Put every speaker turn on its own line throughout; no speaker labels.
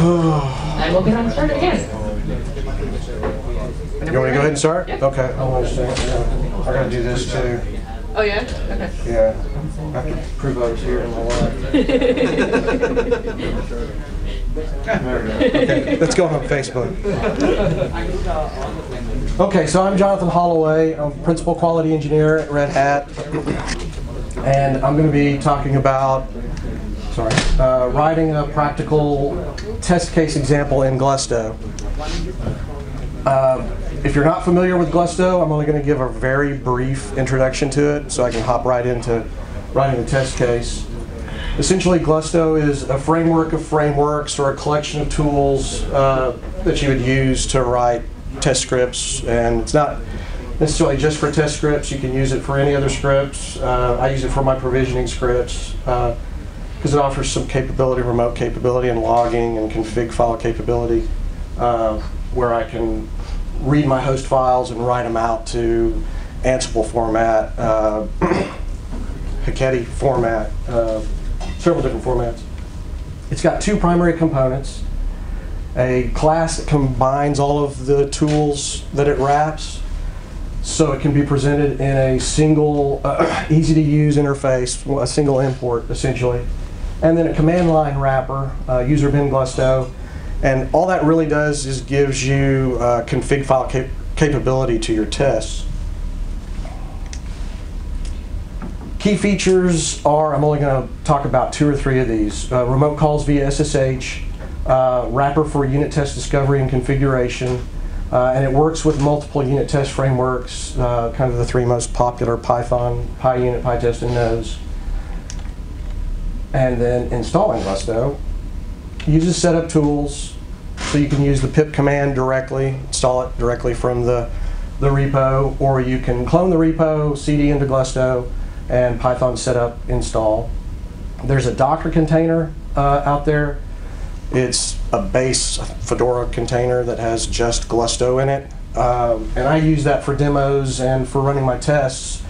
And we'll get on started again.
You want me to go ahead and start?
Yeah.
Okay, I want to. I gotta do this too.
Oh, yeah? Okay.
Yeah. I have to prove I was here in my life. Okay, let's go on Facebook. Okay, so I'm Jonathan Holloway. I'm Principal Quality Engineer at Red Hat. And I'm going to be talking about, sorry, uh, writing a practical test case example in Glusto. Uh, If you're not familiar with Glusto, I'm only going to give a very brief introduction to it so I can hop right into writing the test case. Essentially, Glusto is a framework of frameworks or a collection of tools uh, that you would use to write test scripts. And it's not necessarily just for test scripts. You can use it for any other scripts. Uh, I use it for my provisioning scripts because it offers some capability, remote capability, and logging and config file capability uh, where I can read my host files and write them out to Ansible format, uh, format, uh, several different formats. It's got two primary components. A class that combines all of the tools that it wraps, so it can be presented in a single, uh, easy-to-use interface, a single import, essentially. And then a command line wrapper, uh, user bin Glusto, and all that really does is gives you uh, config file cap capability to your tests. Key features are, I'm only going to talk about two or three of these. Uh, remote calls via SSH, uh, wrapper for unit test discovery and configuration, uh, and it works with multiple unit test frameworks, uh, kind of the three most popular, Python, PyUnit, PyTest, and Nose. And then installing Glusto uses setup tools, so you can use the pip command directly, install it directly from the, the repo, or you can clone the repo, cd into Glusto, and Python setup install. There's a Docker container uh, out there. It's a base Fedora container that has just Glusto in it. Um, and I use that for demos and for running my tests.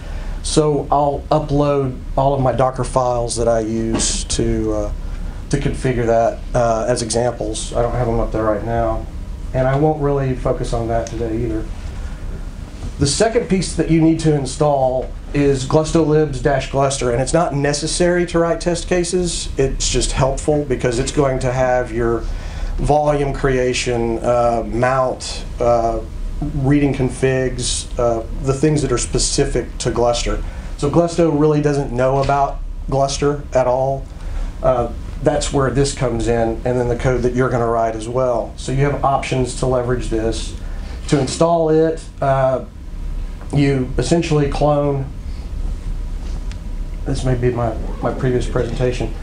So I'll upload all of my Docker files that I use to, uh, to configure that uh, as examples. I don't have them up there right now. And I won't really focus on that today either. The second piece that you need to install is glustolibs-gluster, and it's not necessary to write test cases. It's just helpful because it's going to have your volume creation, uh, mount, uh, reading configs, uh, the things that are specific to Gluster. So Glusto really doesn't know about Gluster at all. Uh, that's where this comes in, and then the code that you're going to write as well. So you have options to leverage this. To install it, uh, you essentially clone, this may be my, my previous presentation.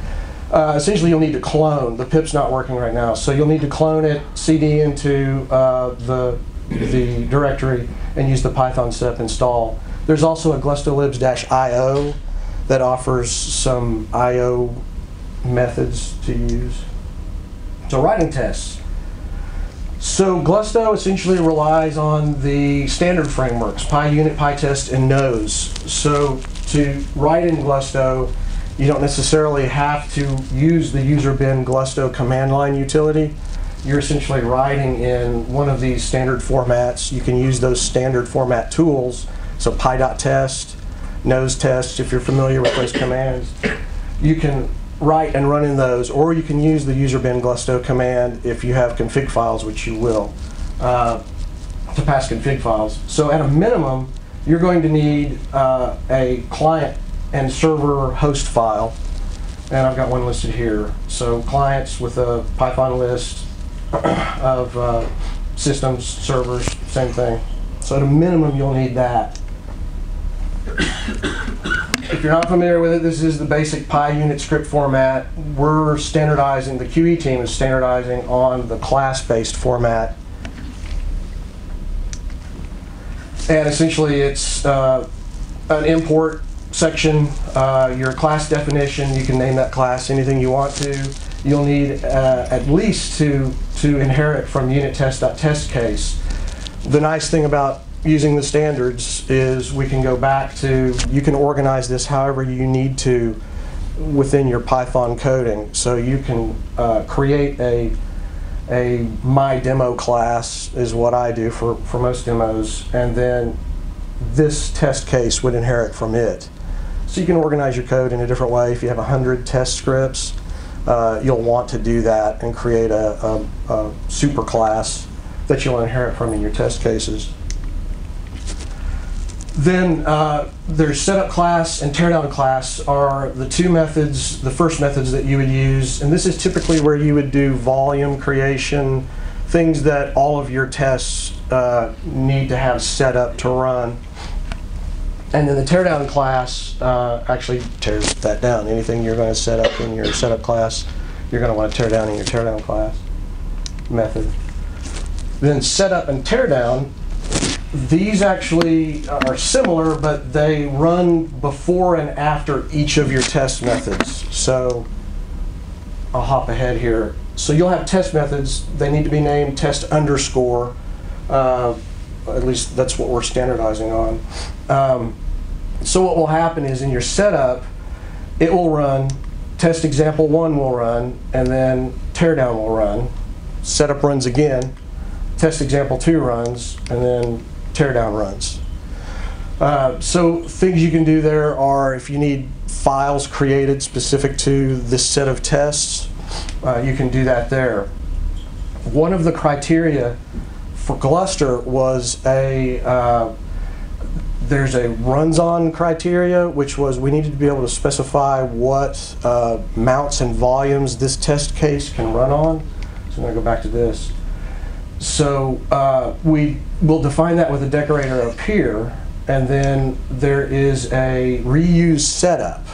Uh, essentially, you'll need to clone. The pip's not working right now, so you'll need to clone it, CD into uh, the, the directory, and use the Python step install. There's also a glustolibs-io that offers some IO methods to use. So writing tests. So Glusto essentially relies on the standard frameworks, PyUnit, PyTest, and Nose. So to write in Glusto, you don't necessarily have to use the user bin Glusto command line utility. You're essentially writing in one of these standard formats. You can use those standard format tools, so py.test, nose test, if you're familiar with those commands. You can write and run in those, or you can use the user bin glusto command if you have config files, which you will, uh, to pass config files. So at a minimum, you're going to need uh, a client and server host file, and I've got one listed here. So clients with a Python list of uh, systems, servers, same thing. So at a minimum, you'll need that. If you're not familiar with it, this is the basic PyUnit script format. We're standardizing, the QE team is standardizing on the class-based format. And essentially, it's uh, an import section, uh, your class definition, you can name that class anything you want to. You'll need uh, at least to, to inherit from unit test.test case. The nice thing about using the standards is we can go back to, you can organize this however you need to within your Python coding. So you can uh, create a a my demo class is what I do for, for most demos, and then this test case would inherit from it. So you can organize your code in a different way. If you have 100 test scripts, uh, you'll want to do that and create a, a, a super class that you'll inherit from in your test cases. Then uh, there's setup class and teardown class are the two methods, the first methods that you would use. And this is typically where you would do volume creation, things that all of your tests uh, need to have set up to run. And then the teardown class uh, actually tears that down. Anything you're going to set up in your setup class, you're going to want to tear down in your teardown class method. Then setup and teardown these actually are similar, but they run before and after each of your test methods. So I'll hop ahead here. So you'll have test methods. They need to be named test underscore. Uh, at least that's what we're standardizing on. Um, so what will happen is in your setup, it will run, test example one will run, and then teardown will run. Setup runs again, test example two runs, and then teardown runs. Uh, so things you can do there are if you need files created specific to this set of tests, uh, you can do that there. One of the criteria for Gluster was a uh, there's a runs on criteria, which was we needed to be able to specify what uh, mounts and volumes this test case can run on. So I'm going to go back to this. So uh, we will define that with a decorator up here, and then there is a reuse setup.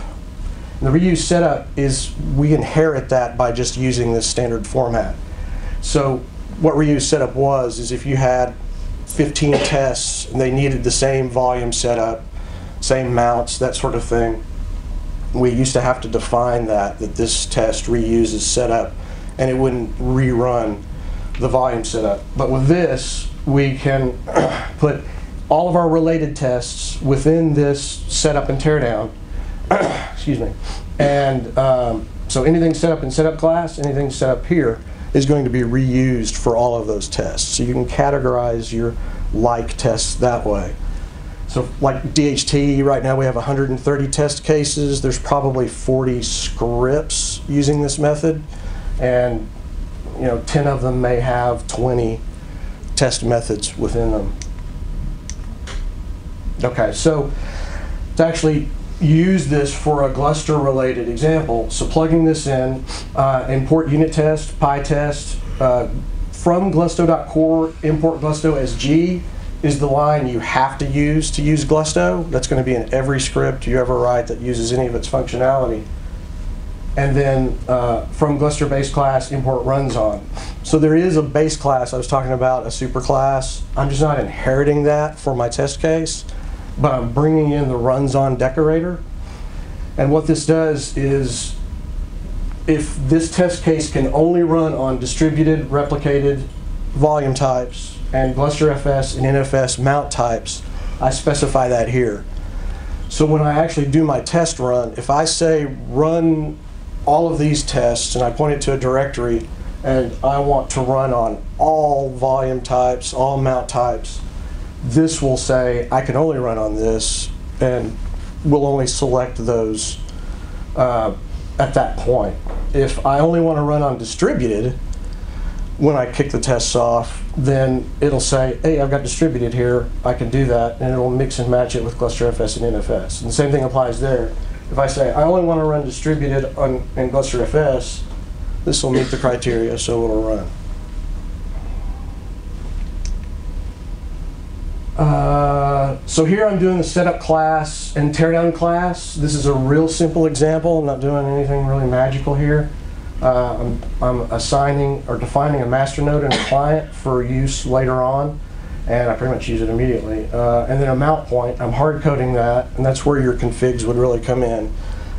And the reuse setup is we inherit that by just using this standard format. So what reuse setup was is if you had 15 tests and they needed the same volume setup, same mounts, that sort of thing, we used to have to define that, that this test reuses setup, and it wouldn't rerun the volume setup. But with this, we can put all of our related tests within this setup and teardown. Excuse me. And um, so anything set up in setup class, anything set up here, is going to be reused for all of those tests. So you can categorize your like tests that way. So like DHT, right now we have 130 test cases. There's probably 40 scripts using this method. And you know, 10 of them may have 20 test methods within them. Okay, so to actually use this for a Gluster related example, so plugging this in, uh, import unit test, PyTest, uh, from glusto.core, import glusto as G is the line you have to use to use Glusto. That's going to be in every script you ever write that uses any of its functionality and then uh, from Gluster base class, import runs on. So there is a base class I was talking about, a super class. I'm just not inheriting that for my test case, I'm bringing in the runs on decorator. And what this does is if this test case can only run on distributed, replicated volume types and GlusterFS and NFS mount types, I specify that here. So when I actually do my test run, if I say run all of these tests and I point it to a directory and I want to run on all volume types, all mount types, this will say I can only run on this and will only select those uh, at that point. If I only want to run on distributed, when I kick the tests off, then it'll say, hey, I've got distributed here, I can do that, and it'll mix and match it with GlusterFS and NFS. And the same thing applies there if I say I only want to run distributed on in GlusterFS, this will meet the criteria, so it'll run. Uh, so here I'm doing the setup class and teardown class. This is a real simple example. I'm not doing anything really magical here. Uh, I'm, I'm assigning or defining a master node and a client for use later on and I pretty much use it immediately. Uh, and then a mount point, I'm hard coding that, and that's where your configs would really come in.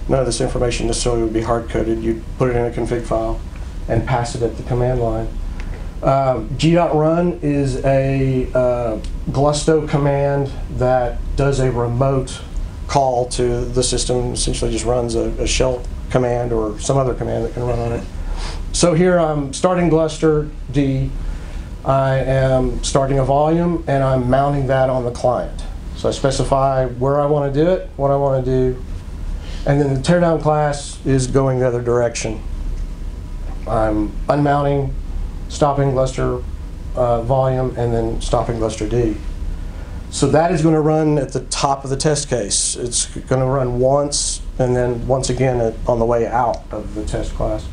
None of this information necessarily would be hard coded. You'd put it in a config file and pass it at the command line. Um, g.run is a uh, Glusto command that does a remote call to the system, essentially just runs a, a shell command or some other command that can run on it. so here I'm starting Gluster D. I am starting a volume and I'm mounting that on the client. So I specify where I want to do it, what I want to do, and then the teardown class is going the other direction. I'm unmounting, stopping Gluster uh, volume, and then stopping Gluster D. So that is going to run at the top of the test case. It's going to run once and then once again at, on the way out of the test class.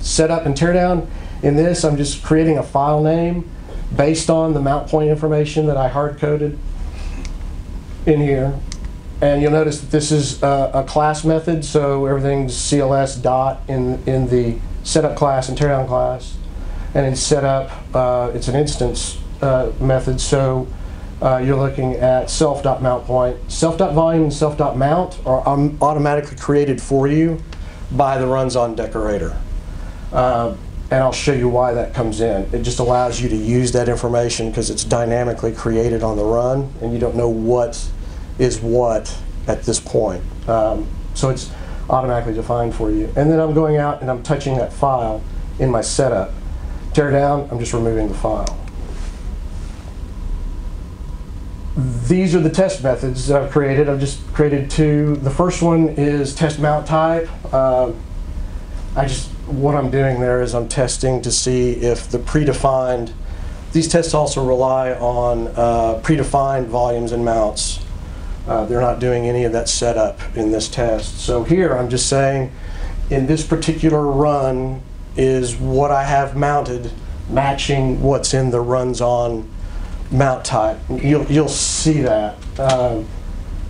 Setup and teardown. In this, I'm just creating a file name based on the mount point information that I hard coded in here. And you'll notice that this is a, a class method, so everything's CLS dot in, in the setup class and teardown class. And in setup, uh, it's an instance uh, method, so uh, you're looking at self.mount point. Self.volume and self.mount are automatically created for you by the runs on decorator. Uh, and I'll show you why that comes in. It just allows you to use that information because it's dynamically created on the run and you don't know what is what at this point. Um, so it's automatically defined for you. And then I'm going out and I'm touching that file in my setup. Tear down, I'm just removing the file. These are the test methods that I've created. I've just created two. The first one is test mount type. Uh, I just, what I'm doing there is I'm testing to see if the predefined, these tests also rely on uh, predefined volumes and mounts. Uh, they're not doing any of that setup in this test. So here I'm just saying in this particular run is what I have mounted matching what's in the runs on mount type. You'll, you'll see that. Um,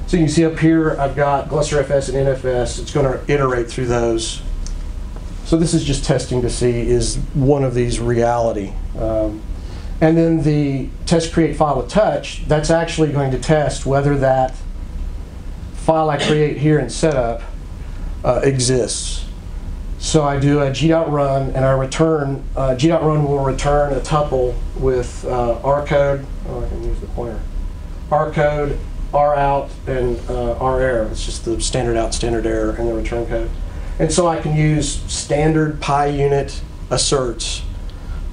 so you can see up here I've got Gluster FS and NFS. It's going to iterate through those. So this is just testing to see is one of these reality. Um, and then the test create file with touch, that's actually going to test whether that file I create here in setup uh, exists. So I do a g.run and I return, uh, g.run will return a tuple with uh, R code, oh I can use the pointer, R code, R out, and uh, R error. It's just the standard out, standard error, and the return code. And so I can use standard PyUnit asserts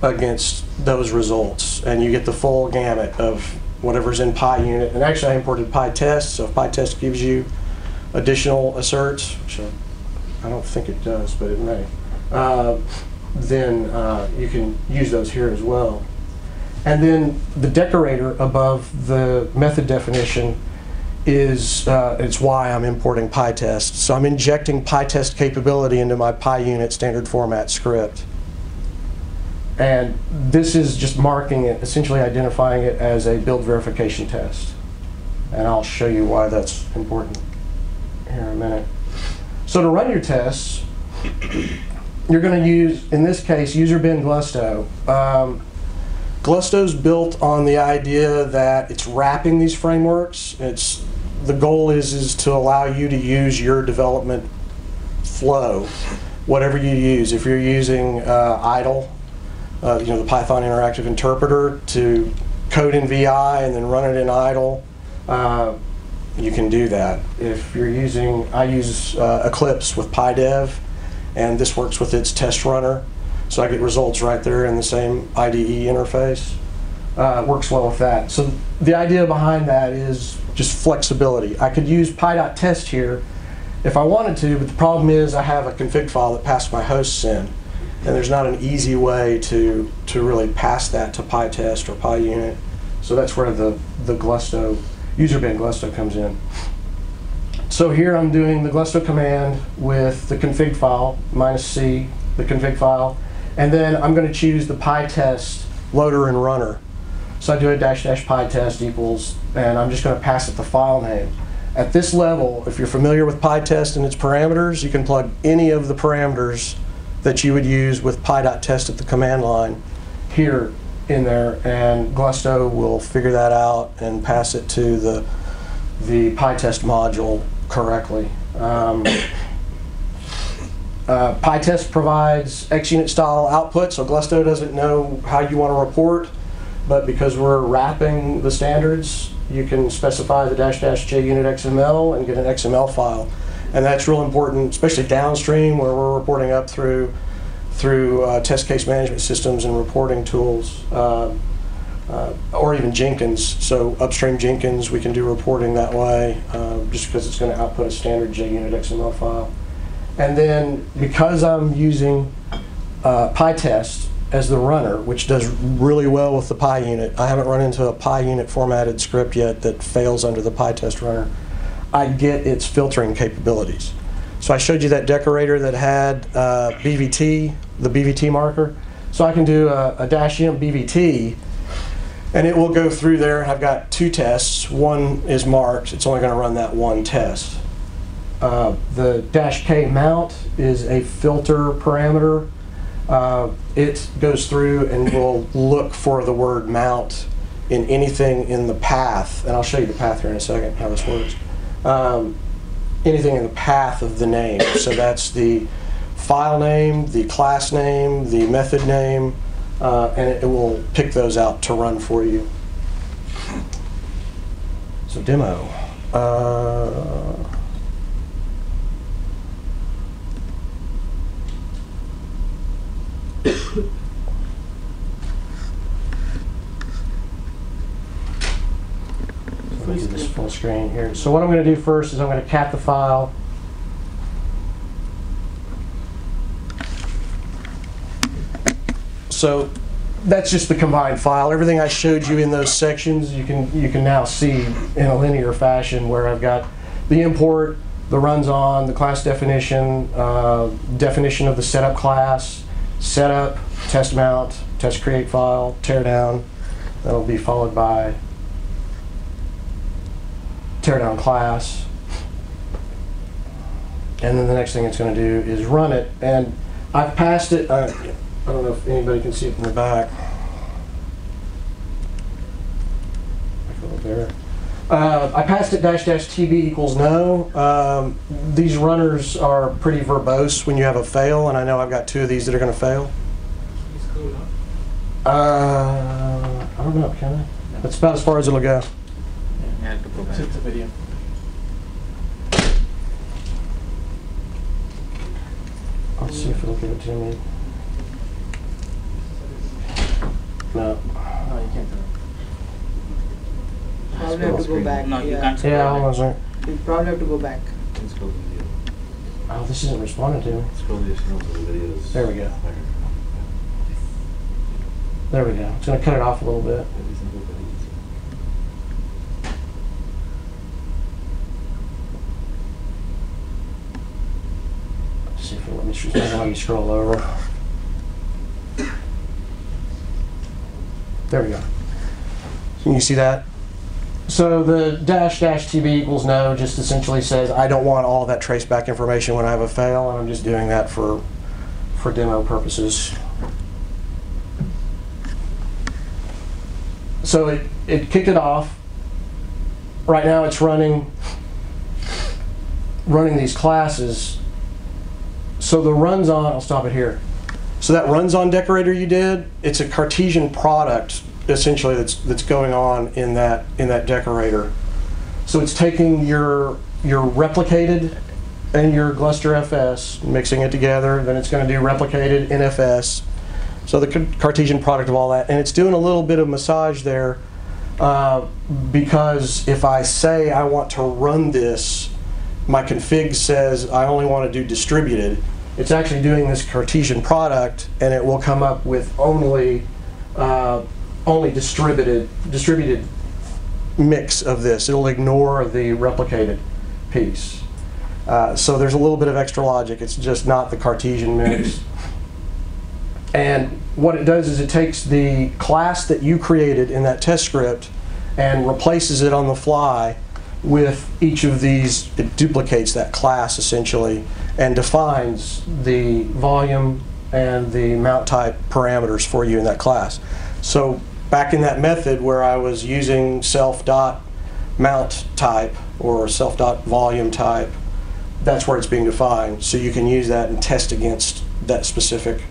against those results. And you get the full gamut of whatever's in PyUnit. And actually I imported pi PyTest, so if PyTest gives you additional asserts, which I don't think it does, but it may, uh, then uh, you can use those here as well. And then the decorator above the method definition is uh, it's why I'm importing PyTest. So I'm injecting PyTest capability into my PyUnit standard format script. And this is just marking it, essentially identifying it as a build verification test. And I'll show you why that's important here in a minute. So to run your tests, you're going to use, in this case, user bin Glusto. Um, Glusto's built on the idea that it's wrapping these frameworks. It's the goal is is to allow you to use your development flow, whatever you use. If you're using uh, idle, uh, you know, the Python Interactive Interpreter to code in VI and then run it in idle, uh, you can do that. If you're using, I use uh, Eclipse with PyDev, and this works with its test runner, so I get results right there in the same IDE interface. Uh, works well with that. So the idea behind that is just flexibility. I could use py.test here if I wanted to, but the problem is I have a config file that passed my hosts in, and there's not an easy way to, to really pass that to PyTest or PyUnit. So that's where the, the Glusto, user bin Glusto comes in. So here I'm doing the Glusto command with the config file, minus C, the config file, and then I'm going to choose the PyTest loader and runner. So I do a dash dash PyTest equals, and I'm just going to pass it the file name. At this level, if you're familiar with PyTest and its parameters, you can plug any of the parameters that you would use with py.test at the command line here in there, and Glusto will figure that out and pass it to the, the PyTest module correctly. Um, uh, PyTest provides XUnit style output, so Glusto doesn't know how you want to report but because we're wrapping the standards, you can specify the dash dash JUnit XML and get an XML file. And that's real important, especially downstream where we're reporting up through through uh, test case management systems and reporting tools, uh, uh, or even Jenkins. So upstream Jenkins, we can do reporting that way, uh, just because it's going to output a standard JUnit XML file. And then because I'm using uh, PyTest as the runner, which does really well with the PyUnit, I haven't run into a PyUnit formatted script yet that fails under the PyTest runner. I get its filtering capabilities. So I showed you that decorator that had uh, BVT, the BVT marker. So I can do a, a dash M BVT, and it will go through there. I've got two tests. One is marked. It's only going to run that one test. Uh, the dash K mount is a filter parameter. Uh, it goes through and will look for the word mount in anything in the path, and I'll show you the path here in a second, how this works. Um, anything in the path of the name. So that's the file name, the class name, the method name, uh, and it, it will pick those out to run for you. So demo. Uh, do this full screen here. So what I'm going to do first is I'm going to cap the file. So that's just the combined file. Everything I showed you in those sections, you can you can now see in a linear fashion where I've got the import, the runs on, the class definition, uh, definition of the setup class, setup, test mount, test create file, teardown. That'll be followed by tear down class. And then the next thing it's going to do is run it. And I've passed it. Uh, I don't know if anybody can see it from the back. There. Uh, I passed it dash dash TB equals no. Um, these runners are pretty verbose when you have a fail, and I know I've got two of these that are going to fail. Uh, I don't know, can I? That's about as far as it'll go.
You have to go back.
It's a video.
Let's see if it'll give it to me. No.
No, you can't do it.
Probably have to go back.
No, you can't scroll
Yeah, hold on a second.
You probably have to go back.
Let's go to the video.
Oh, this isn't responding to me.
Scroll the channel to the videos.
There we go. There we go. It's going to cut it off a little bit.
Every single video.
Let's see if it'll let me me scroll over. There we go. Can you see that? So the dash dash TB equals no just essentially says I don't want all that traceback information when I have a fail, and I'm just doing that for for demo purposes. So it, it kicked it off. Right now it's running running these classes. So the runs on, I'll stop it here. So that runs on decorator you did, it's a Cartesian product essentially that's that's going on in that in that decorator. So it's taking your your replicated and your Gluster FS, mixing it together, then it's going to do replicated NFS. So the Cartesian product of all that, and it's doing a little bit of massage there uh, because if I say I want to run this, my config says I only want to do distributed. It's actually doing this Cartesian product, and it will come up with only uh, only distributed distributed mix of this. It'll ignore the replicated piece. Uh, so there's a little bit of extra logic. It's just not the Cartesian mix. And what it does is it takes the class that you created in that test script and replaces it on the fly with each of these. It duplicates that class essentially and defines the volume and the mount type parameters for you in that class. So back in that method where I was using self dot mount type or self dot volume type, that's where it's being defined. So you can use that and test against that specific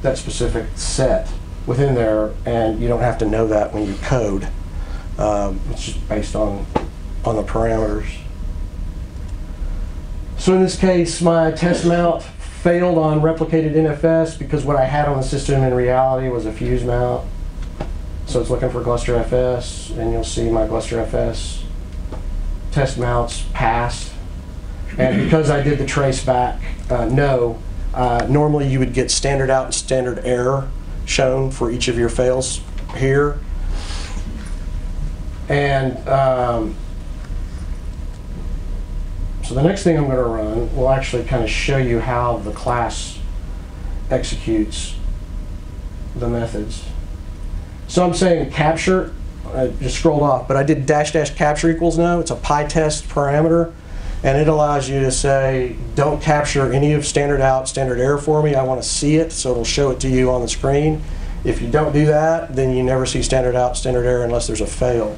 that specific set within there, and you don't have to know that when you code. Um, it's just based on on the parameters. So in this case, my test mount failed on replicated NFS because what I had on the system in reality was a fuse mount. So it's looking for Gluster FS, and you'll see my Gluster FS test mounts passed. And because I did the trace back, uh, no, uh, normally you would get standard out and standard error shown for each of your fails here. And um, so the next thing I'm going to run will actually kind of show you how the class executes the methods. So I'm saying capture, I just scrolled off, but I did dash dash capture equals no. It's a PyTest parameter, and it allows you to say, don't capture any of standard out, standard error for me. I want to see it, so it'll show it to you on the screen. If you don't do that, then you never see standard out, standard error unless there's a fail.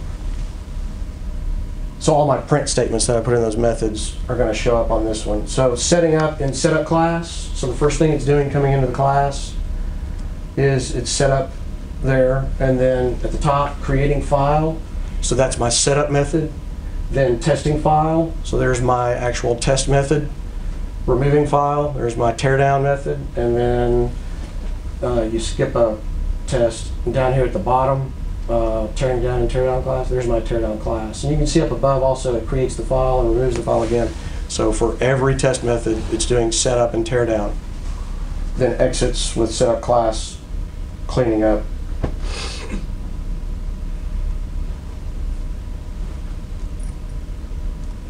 So all my print statements that I put in those methods are going to show up on this one. So setting up in setup class. So the first thing it's doing coming into the class is it's set up there, and then at the top, creating file. So that's my setup method. Then testing file. So there's my actual test method. Removing file. There's my teardown method, and then uh, you skip a test. And down here at the bottom, uh, tearing down and tear down class. There's my tear down class. And you can see up above also it creates the file and removes the file again. So for every test method, it's doing setup and tear down. Then exits with setup class, cleaning up.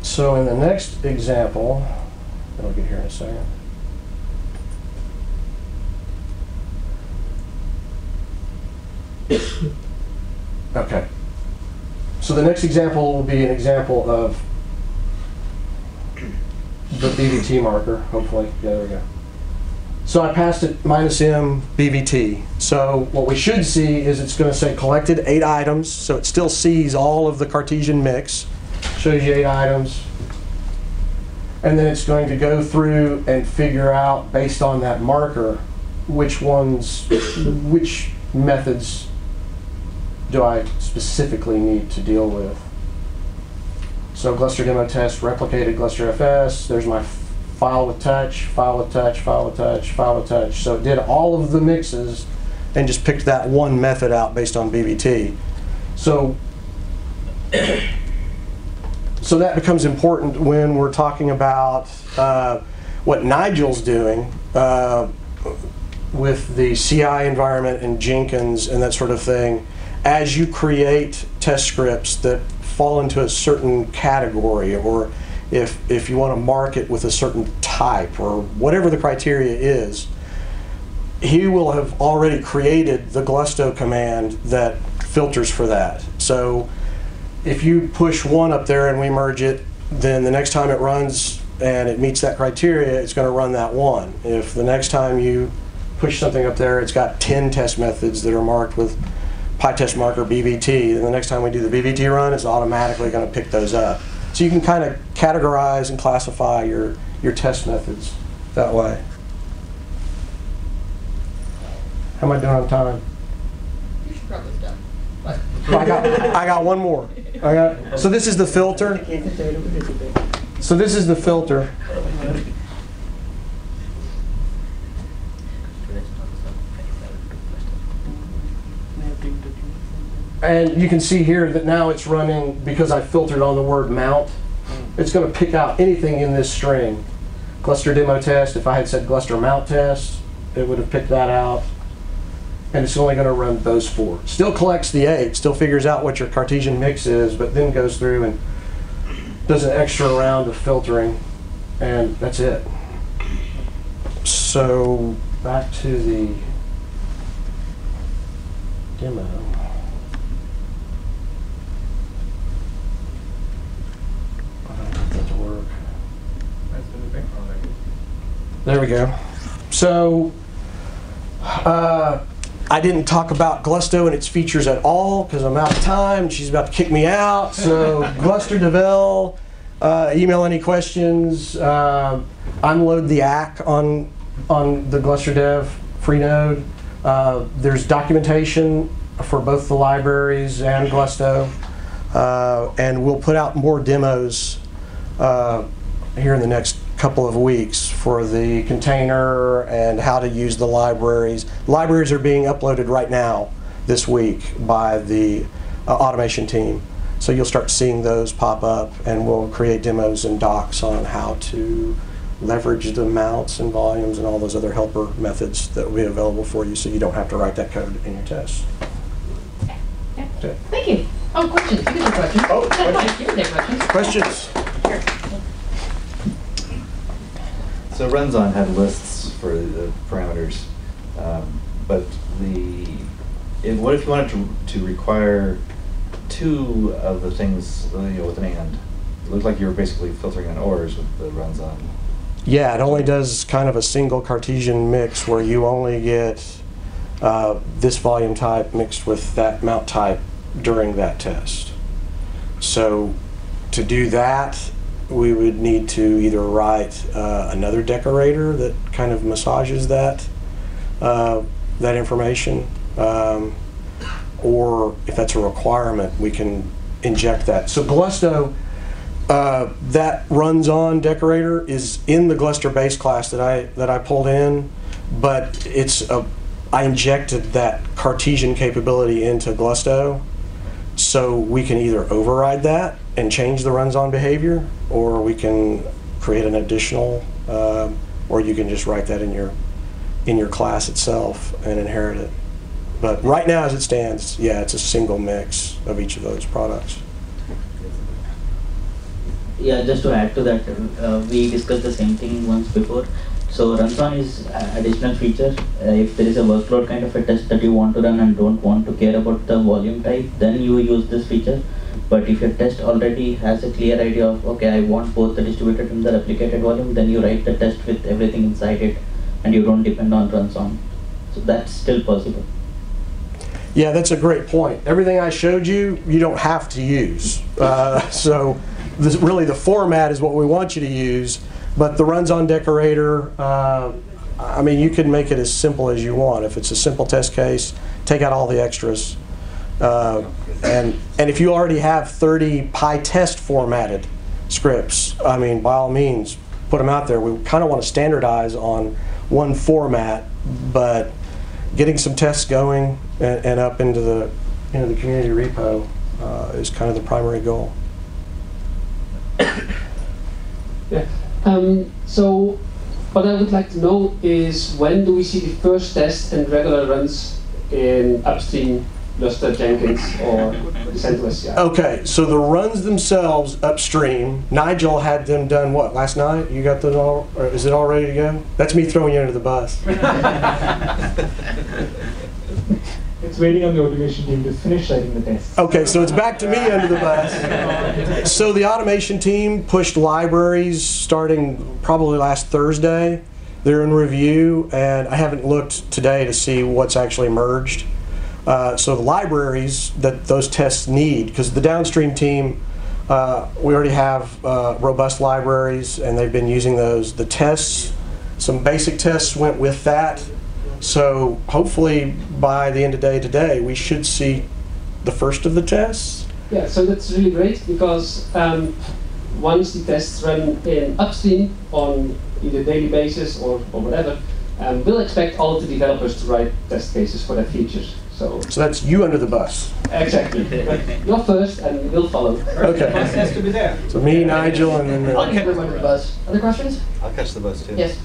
So in the next example, I'll get here in a second. Okay. So the next example will be an example of the BVT marker, hopefully. Yeah, there we go. So I passed it minus M BVT. So what we should see is it's going to say collected eight items. So it still sees all of the Cartesian mix. Shows you eight items. And then it's going to go through and figure out, based on that marker, which ones, which methods do I specifically need to deal with? So Gluster demo test replicated Gluster FS. There's my file with touch, file with touch, file with touch, file with touch. So it did all of the mixes and just picked that one method out based on BVT. So, so that becomes important when we're talking about uh, what Nigel's doing uh, with the CI environment and Jenkins and that sort of thing as you create test scripts that fall into a certain category or if, if you want to mark it with a certain type or whatever the criteria is, he will have already created the Glusto command that filters for that. So if you push one up there and we merge it, then the next time it runs and it meets that criteria, it's going to run that one. If the next time you push something up there, it's got 10 test methods that are marked with PyTest marker BVT, then the next time we do the BVT run, it's automatically going to pick those up. So you can kind of categorize and classify your, your test methods that way. How am I doing on time?
You should probably stop.
I got, I got one more. I got, so this is the filter. So this is the filter. And you can see here that now it's running, because I filtered on the word mount, it's going to pick out anything in this string. Gluster demo test, if I had said Gluster mount test, it would have picked that out. And it's only going to run those four. Still collects the eight, still figures out what your Cartesian mix is, but then goes through and does an extra round of filtering, and that's it. So back to the demo. I don't want that to work. There we go. So, uh, I didn't talk about Glusto and its features at all because I'm out of time. She's about to kick me out. So, Gluster Devel, uh, email any questions. Uh, unload the ACK on on the Gluster Dev Freenode. Uh, there's documentation for both the libraries and Glusto, uh, and we'll put out more demos uh, here in the next couple of weeks for the container and how to use the libraries. Libraries are being uploaded right now this week by the uh, automation team. So you'll start seeing those pop up and we'll create demos and docs on how to leverage the mounts and volumes and all those other helper methods that will be available for you so you don't have to write that code in your tests. Okay.
Thank you. Oh, questions, you can take questions.
Oh, questions?
You can take questions.
Questions?
So runs on had lists for the parameters, um, but the, if, what if you wanted to, to require two of the things, you know, with an and? It looked like you were basically filtering on ors with the runs on.
Yeah, it only does kind of a single Cartesian mix where you only get uh, this volume type mixed with that mount type during that test. So to do that, we would need to either write uh, another decorator that kind of massages that uh, that information, um, or if that's a requirement, we can inject that. So Glusto, uh, that runs on decorator is in the Gluster base class that I that I pulled in, but it's a I injected that Cartesian capability into Glusto, so we can either override that and change the runs on behavior, or we can create an additional, um, or you can just write that in your in your class itself and inherit it. But right now, as it stands, yeah, it's a single mix of each of those products.
Yeah, just to add to that, uh, we discussed the same thing once before. So runs-on is additional feature. Uh, if there is a workload kind of a test that you want to run and don't want to care about the volume type, then you use this feature. But if your test already has a clear idea of, okay, I want both the distributed and the replicated volume, then you write the test with everything inside it and you don't depend on runs-on. So that's still possible.
Yeah, that's a great point. Everything I showed you, you don't have to use. Uh, so, this, really, the format is what we want you to use. But the runs on decorator, uh, I mean, you can make it as simple as you want. If it's a simple test case, take out all the extras. Uh, and and if you already have 30 PyTest formatted scripts, I mean, by all means, put them out there. We kind of want to standardize on one format, but getting some tests going and, and up into the into the community repo uh, is kind of the primary goal.
Yeah. Um, so, what I would like to know is when do we see the first test and regular runs in upstream Gluster Jenkins or the CentOS CI?
Okay, so the runs themselves upstream, Nigel had them done what last night? You got them all? Or is it all ready to go? That's me throwing you under the bus.
It's waiting on the automation team to finish writing the tests.
Okay, so it's back to me under the bus. So the automation team pushed libraries starting probably last Thursday. They're in review, and I haven't looked today to see what's actually merged. Uh, so the libraries that those tests need, because the downstream team, uh, we already have uh, robust libraries, and they've been using those. The tests, some basic tests went with that. So hopefully by the end of day today, we should see the first of the tests.
Yeah, so that's really great because um, once the tests run in upstream on either daily basis or, or whatever, um, we'll expect all of the developers to write test cases for their features. So
So that's you under the bus.
exactly, but you're first and we'll follow.
Okay.
has to be there.
So me, Nigel, and then.
I'll get everyone the bus. Other questions?
I'll catch the bus too.
Yes.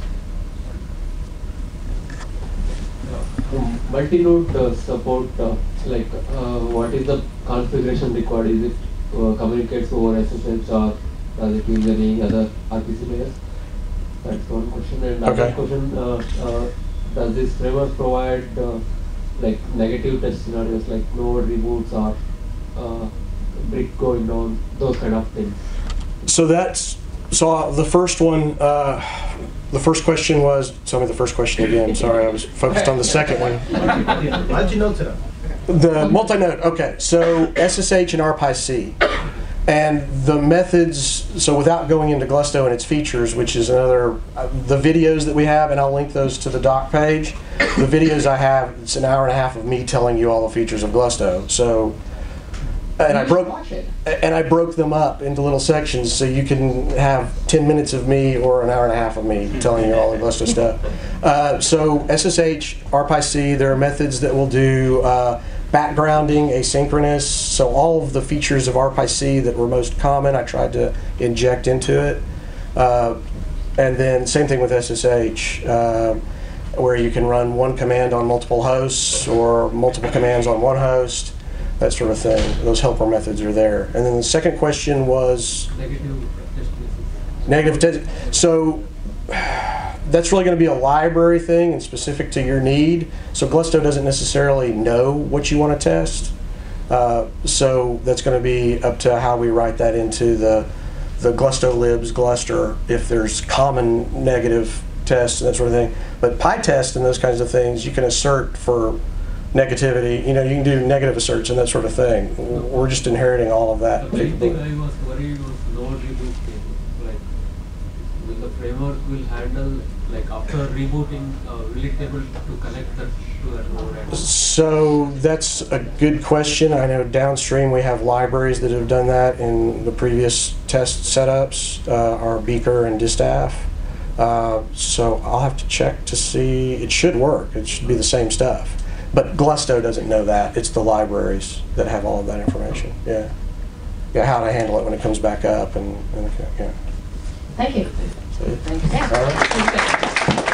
Um, multi-node uh, support, uh, like uh, what is the configuration required? Is it uh, communicates over SSH or does it use any other RPC layers? That's one question. And
Okay.
other question, uh, uh, does this framework provide uh, like negative test scenarios like node reboots or uh, brick going down, those kind of things?
So that's, so uh, the first one, uh, the first question was, tell me the first question again, sorry, I was focused on the second one.
How'd you know to?
The multi-node, okay, so SSH and RPC. And the methods, so without going into Glusto and its features, which is another, uh, the videos that we have, and I'll link those to the doc page. The videos I have, it's an hour and a half of me telling you all the features of Glusto. So And I broke, and I broke them up into little sections so you can have 10 minutes of me or an hour and a half of me telling you all the rest of stuff. Uh, so SSH, RPyC, there are methods that will do uh, backgrounding, asynchronous. So all of the features of RPyC that were most common, I tried to inject into it. Uh, and then same thing with SSH, uh, where you can run one command on multiple hosts or multiple commands on one host, that sort of thing. Those helper methods are there. And then the second question was
Negative test
negative. So that's really going to be a library thing and specific to your need. So Glusto doesn't necessarily know what you want to test. Uh, so that's going to be up to how we write that into the the Glusto libs Gluster if there's common negative tests and that sort of thing. But PyTest and those kinds of things you can assert for negativity. You know, you can do negative asserts and that sort of thing. We're just inheriting all of that.
The main thing I was worried was no reboot. Like, will the framework will handle, like after rebooting, uh, will it able to connect that to that node?
So that's a good question. I know downstream we have libraries that have done that in the previous test setups, uh, our Beaker and distaf. Uh, so I'll have to check to see. It should work. It should be the same stuff. But Glusto doesn't know that. It's the libraries that have all of that information. Yeah. Yeah, how to handle it when it comes back up and, and yeah.
Thank you.
So,
Thank you.